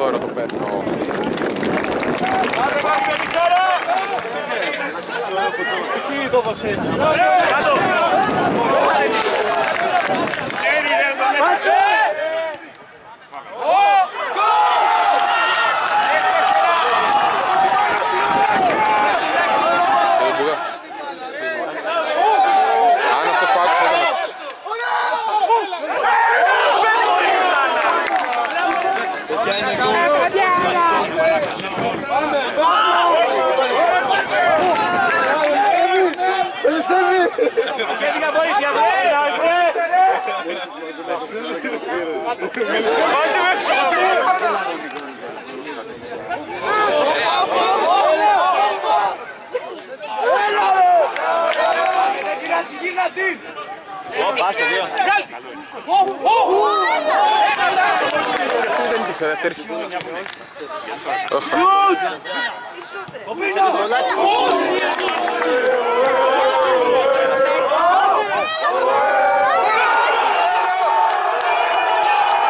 Τώρα το παίρνω. Τι το δώσες έτσι. Δεν Κέντηκα βοήθεια, βρε! Πάτε με έξω! Πάστε δύο. Δεν Gracias, Esther. Ojo.